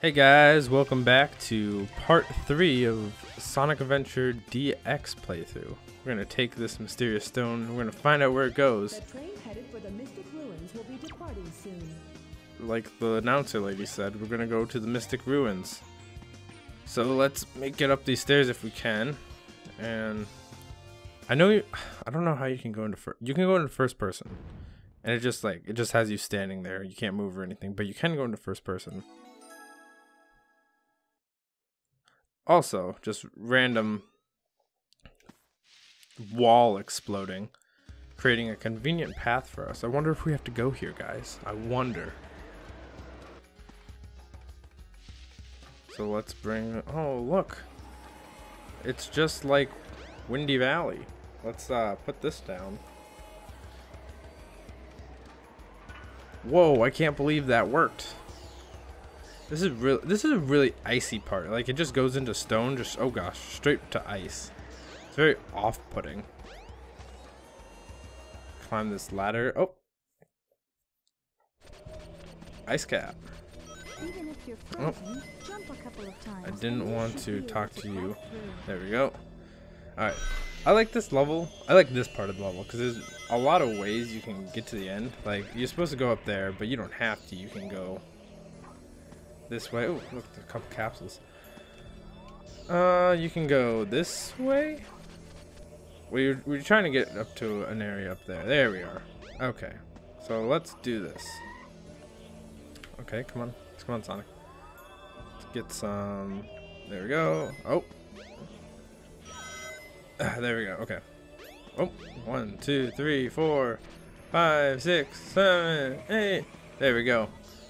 Hey guys, welcome back to part 3 of Sonic Adventure DX playthrough. We're going to take this mysterious stone and we're going to find out where it goes. The train headed for the Mystic Ruins will be departing soon. Like the announcer lady said, we're going to go to the Mystic Ruins. So let's make it up these stairs if we can. And I know you, I don't know how you can go into first. You can go into first person. And it just like, it just has you standing there. You can't move or anything, but you can go into first person. Also, just random wall exploding, creating a convenient path for us. I wonder if we have to go here, guys. I wonder. So let's bring. Oh, look. It's just like Windy Valley. Let's uh, put this down. Whoa, I can't believe that worked. This is real. This is a really icy part. Like it just goes into stone. Just oh gosh, straight to ice. It's very off-putting. Climb this ladder. Oh, ice cap. Even if you're Oh. jump a couple of times. I didn't want to talk to to you. There we go. All right. I like this level. I like this part of the level because there's a lot of ways you can get to the end. Like you're supposed to go up there, but you don't have to. You can go this way. Oh, look, a couple capsules. Uh, you can go this way. We're we're trying to get up to an area up there. There we are. Okay, so let's do this. Okay, come on, Let's come on, Sonic. Let's get some. There we go. Oh. Ah, there we go. Okay. Oh, one, two, three, four, five, six, seven, eight. There we go.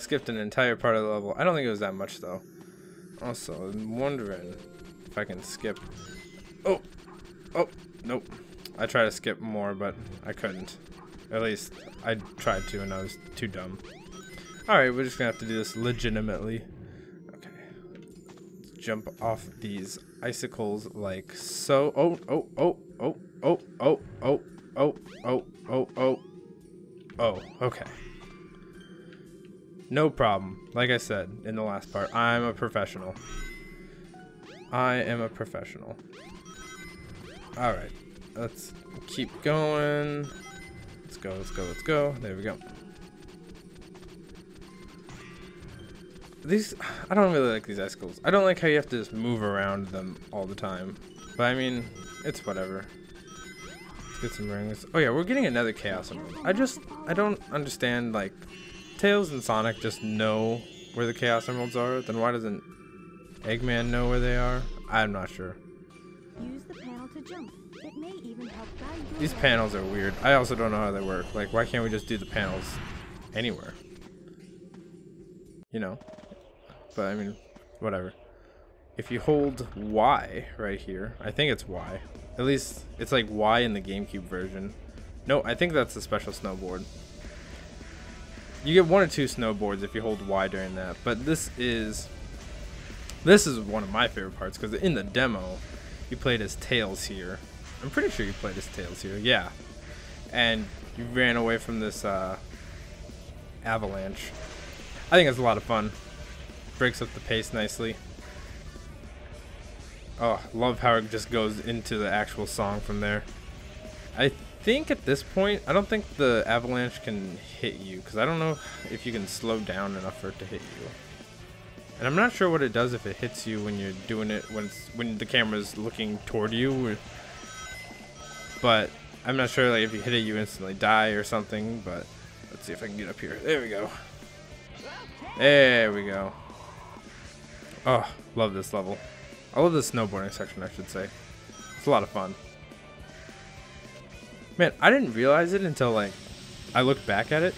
Skipped an entire part of the level. I don't think it was that much though. Also, I'm wondering if I can skip. Oh, oh, nope. I tried to skip more, but I couldn't. At least I tried to, and I was too dumb. All right, we're just gonna have to do this legitimately. Okay. Let's jump off these icicles like so. Oh, oh, oh, oh, oh, oh, oh, oh, oh, oh, oh. Oh, okay. No problem. Like I said in the last part, I'm a professional. I am a professional. Alright, let's keep going. Let's go, let's go, let's go. There we go. These, I don't really like these icicles. I don't like how you have to just move around them all the time. But I mean, it's whatever. Let's get some rings. Oh yeah, we're getting another Chaos Emerald. I just, I don't understand, like, Tails and Sonic just know where the Chaos Emeralds are, then why doesn't Eggman know where they are? I'm not sure. Use the panel to jump. It may even help guide. These panels are weird. I also don't know how they work. Like, why can't we just do the panels anywhere? You know? But, I mean, whatever. If you hold Y right here, I think it's Y. At least, it's like Y in the GameCube version. No, I think that's the special snowboard. You get one or two snowboards if you hold Y during that. But this is... This is one of my favorite parts, because in the demo, you played as Tails here. I'm pretty sure you played as Tails here, yeah. And you ran away from this uh, avalanche. I think it's a lot of fun. Breaks up the pace nicely. Oh, love how it just goes into the actual song from there. I think at this point, I don't think the avalanche can hit you, because I don't know if you can slow down enough for it to hit you. And I'm not sure what it does if it hits you when you're doing it when when the camera's looking toward you. But I'm not sure like if you hit it you instantly die or something. But let's see if I can get up here. There we go. There we go. Oh, love this level. I love the snowboarding section, I should say. It's a lot of fun. Man, I didn't realize it until like I looked back at it.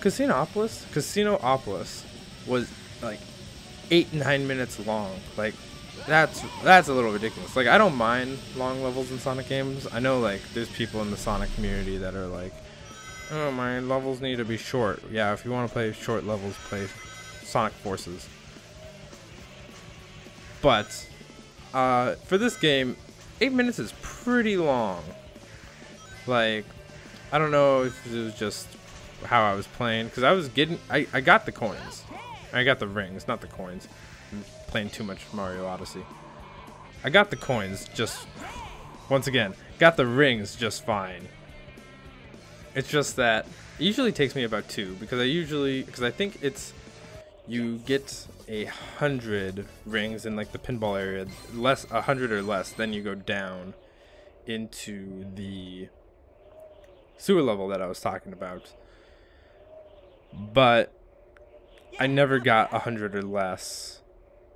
Casinopolis, Casinopolis was like eight nine minutes long. Like that's that's a little ridiculous. Like I don't mind long levels in Sonic games. I know like there's people in the Sonic community that are like, oh my levels need to be short. Yeah, if you want to play short levels, play Sonic Forces. But uh, for this game, eight minutes is pretty long. Like I don't know if it was just how I was playing because I was getting I, I got the coins I got the rings, not the coins. I'm playing too much Mario Odyssey. I got the coins just once again, got the rings just fine. It's just that it usually takes me about two because I usually because I think it's you get a hundred rings in like the pinball area, less a hundred or less, then you go down into the sewer level that I was talking about. But I never got a hundred or less,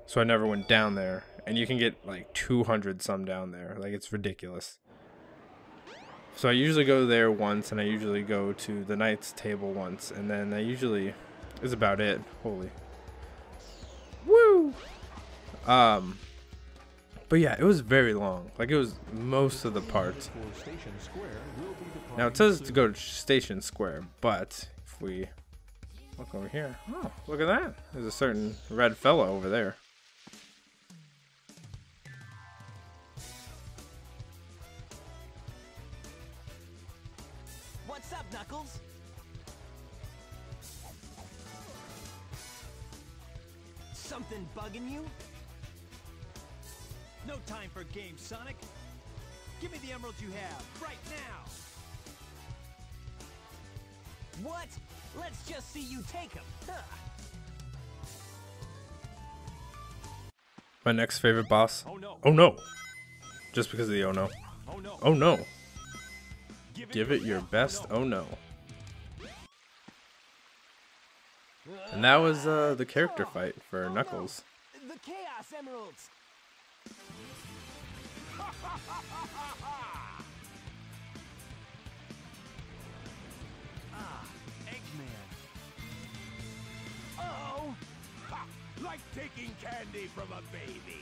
so I never went down there. And you can get like 200 some down there. Like it's ridiculous. So I usually go there once, and I usually go to the NiGHTS table once, and then I usually is about it. Holy, woo! Um, but yeah, it was very long. Like it was most of the parts. Now it says to go to Station Square, but if we look over here, oh, look at that. There's a certain red fella over there. What's up, Knuckles? Something bugging you? No time for games, Sonic. Give me the emeralds you have, right now! What? Let's just see you take them. Huh. My next favorite boss. Oh no. Oh no. Just because of the oh no. Oh no. Oh no. Give it, Give it your best oh no. And that was uh, the character fight for Knuckles. The Chaos Emeralds. ah, Eggman. Oh, Ha! Like taking candy from a baby.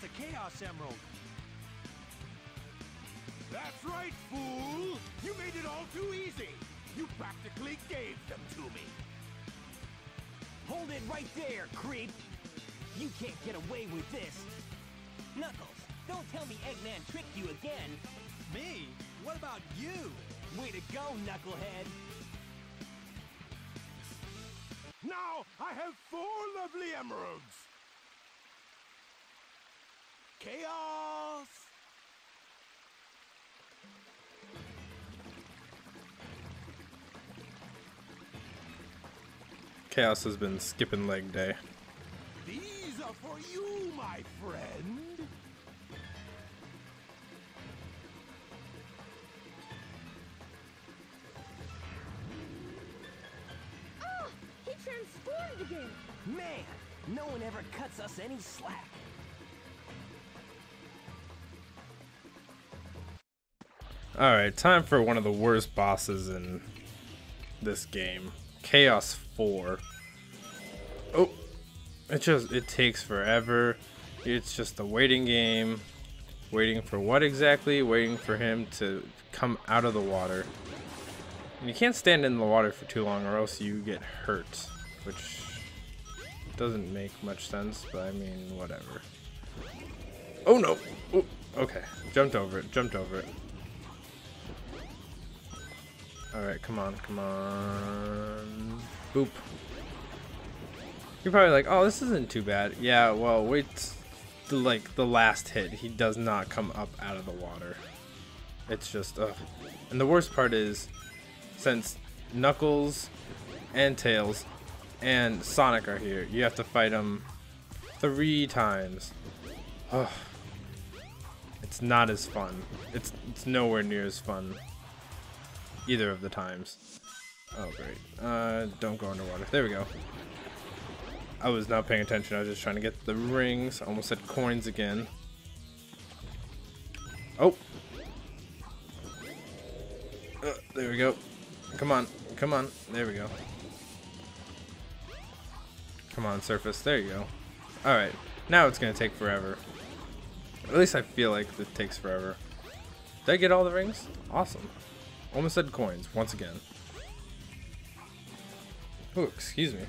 that's a Chaos Emerald. That's right, fool! You made it all too easy! You practically gave them to me! Hold it right there, creep! You can't get away with this! Knuckles, don't tell me Eggman tricked you again! Me? What about you? Way to go, Knucklehead! Now I have four lovely emeralds! Chaos! Chaos has been skipping leg day. These for you, my friend! Oh, he transformed again. Man, no one ever cuts us any slack. Alright, time for one of the worst bosses in this game. Chaos 4. It just, it takes forever. It's just a waiting game. Waiting for what exactly? Waiting for him to come out of the water. And you can't stand in the water for too long or else you get hurt. Which doesn't make much sense, but I mean, whatever. Oh no! Oh, okay, jumped over it, jumped over it. Alright, come on, come on. Boop. You're probably like, oh, this isn't too bad. Yeah, well, wait, the, like, the last hit, he does not come up out of the water. It's just, ugh. And the worst part is, since Knuckles and Tails and Sonic are here, you have to fight them three times. Ugh. It's not as fun. It's, it's nowhere near as fun either of the times. Oh, great. Uh, don't go underwater. There we go. I was not paying attention. I was just trying to get the rings. Almost said coins again. Oh. Uh, there we go. Come on. Come on. There we go. Come on, surface. There you go. Alright. Now it's going to take forever. At least I feel like it takes forever. Did I get all the rings? Awesome. Almost said coins, once again. Oh, excuse me.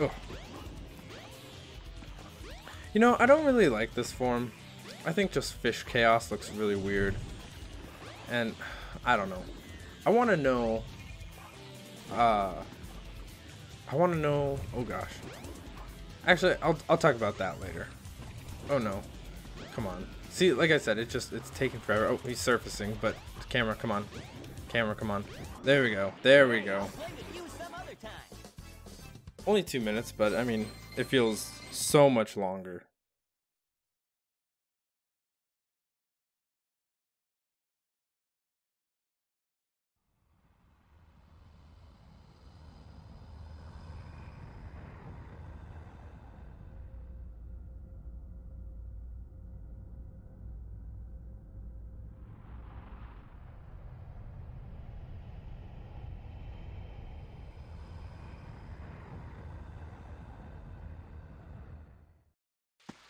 Oh. You know, I don't really like this form. I think just Fish Chaos looks really weird. And, I don't know. I want to know uh, I want to know. Oh gosh. Actually, I'll I'll talk about that later. Oh no, come on. See, like I said, it just it's taking forever. Oh, he's surfacing, but camera, come on, camera, come on. There we go. There we go. Only two minutes, but I mean, it feels so much longer.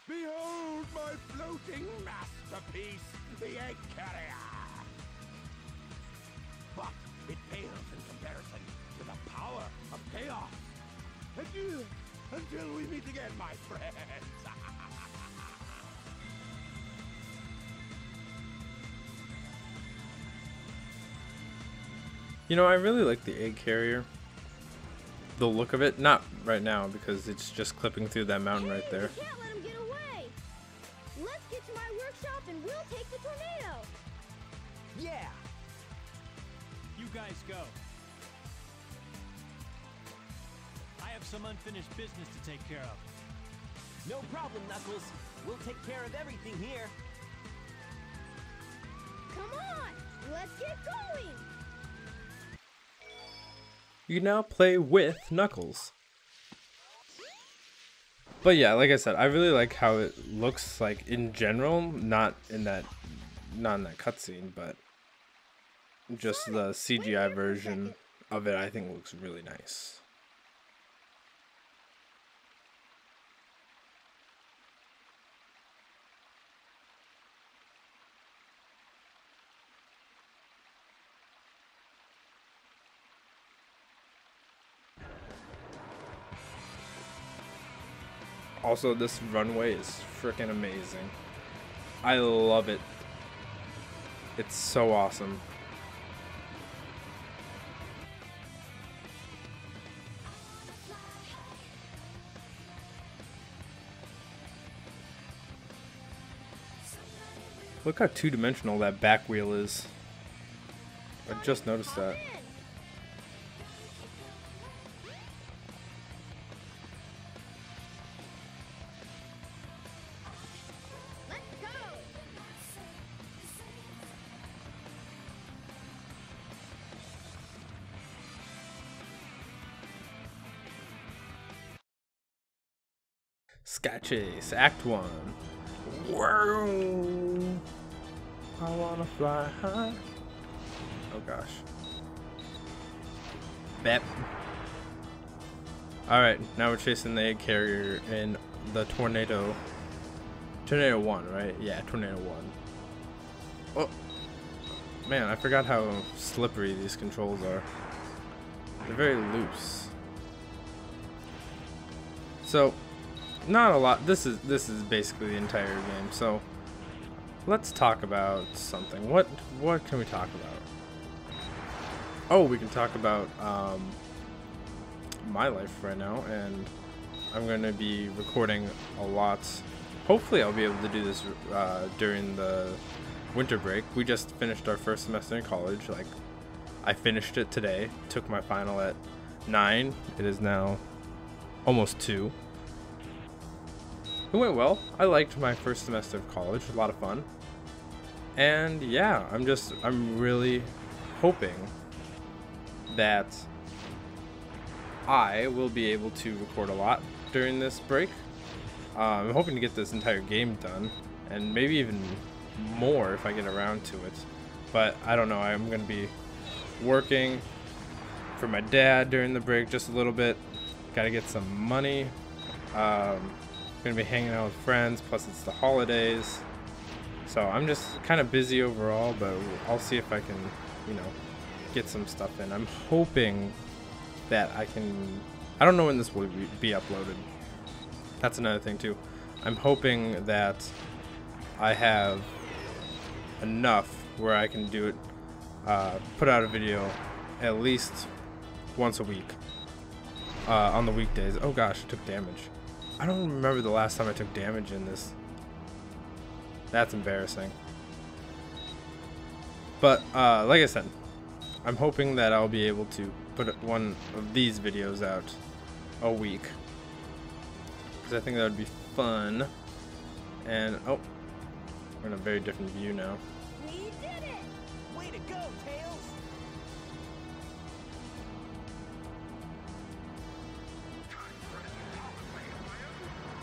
Behold my floating masterpiece, the egg carrier! But it pales in comparison to the power of chaos. Adieu, until we meet again, my friends. You know, I really like the egg carrier. The look of it, not right now because it's just clipping through that mountain right there. Yeah. You guys go. I have some unfinished business to take care of. No problem, Knuckles. We'll take care of everything here. Come on, let's get going. You can now play with Knuckles. But yeah, like I said, I really like how it looks like in general, not in that not in that cutscene, but just the CGI version of it I think looks really nice. Also, this runway is freaking amazing. I love it. It's so awesome. Look how two-dimensional that back wheel is. I just noticed that. Sky Chase, Act 1. Whoa! I wanna fly high. Oh gosh. Bep. Alright, now we're chasing the egg carrier in the tornado. Tornado 1, right? Yeah, Tornado 1. Oh! Man, I forgot how slippery these controls are. They're very loose. So, not a lot. This is this is basically the entire game. So let's talk about something. What what can we talk about? Oh, we can talk about um, my life right now, and I'm going to be recording a lot. Hopefully, I'll be able to do this uh, during the winter break. We just finished our first semester in college. Like, I finished it today. Took my final at nine. It is now almost two. It went well. I liked my first semester of college. A lot of fun. And yeah, I'm just I'm really hoping that I will be able to record a lot during this break. Uh, I'm hoping to get this entire game done, and maybe even more if I get around to it. But I don't know. I'm gonna be working for my dad during the break just a little bit. Got to get some money. Um, gonna be hanging out with friends. Plus, it's the holidays. So I'm just kind of busy overall, but I'll see if I can, you know, get some stuff in. I'm hoping that I can. I don't know when this will be- uploaded. That's another thing too. I'm hoping that I have enough where I can do it, uh, put out a video at least once a week uh, on the weekdays. Oh gosh, I took damage. I don't remember the last time I took damage in this. That's embarrassing. But uh, like I said, I'm hoping that I'll be able to put one of these videos out a week. Because I think that would be fun. And, oh, we're in a very different view now.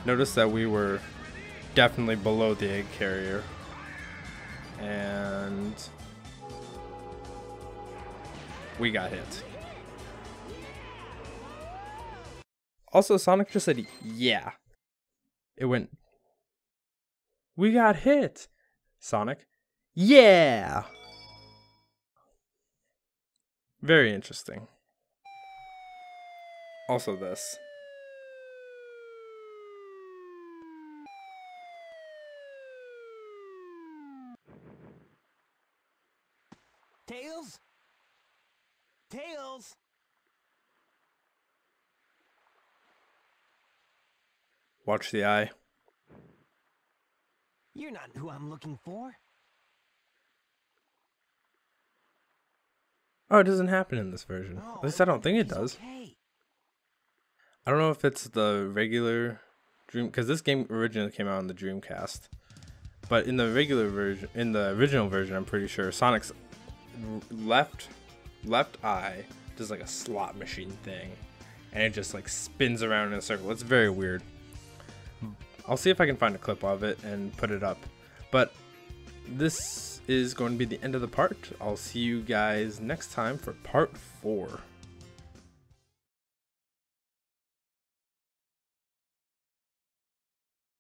Notice that we were definitely below the egg carrier. And we got hit. Also, Sonic just said, yeah. It went, we got hit. Sonic, yeah. Very interesting. Also, this. Tails? Tails? Watch the eye. You're not who I'm looking for. Oh, it doesn't happen in this version. No, At least I don't think it oh, does. Okay. I don't know if it's the regular Dream because this game originally came out on the Dreamcast, but in the regular version, in the original version, I'm pretty sure Sonic's left left eye does like a slot machine thing, and it just like spins around in a circle. It's very weird. I'll see if I can find a clip of it and put it up. But this is going to be the end of the part. I'll see you guys next time for part four.